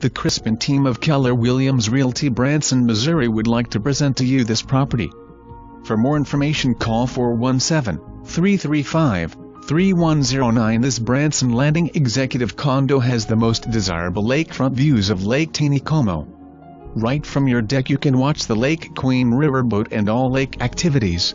The Crispin team of Keller Williams Realty Branson, Missouri would like to present to you this property. For more information call 417-335-3109 This Branson Landing Executive Condo has the most desirable lakefront views of Lake Taneycomo. Right from your deck you can watch the Lake Queen riverboat and all lake activities.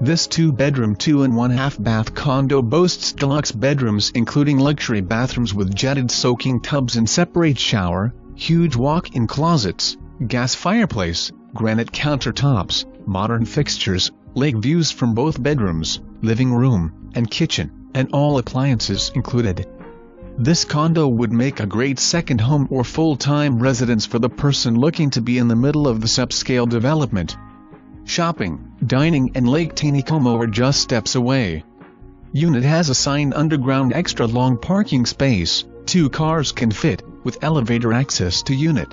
This two-bedroom two-and-one-half bath condo boasts deluxe bedrooms including luxury bathrooms with jetted soaking tubs and separate shower, huge walk-in closets, gas fireplace, granite countertops, modern fixtures, lake views from both bedrooms, living room, and kitchen, and all appliances included. This condo would make a great second home or full-time residence for the person looking to be in the middle of this upscale development. Shopping, dining and Lake Taneycomo are just steps away. Unit has assigned underground extra long parking space, two cars can fit, with elevator access to unit.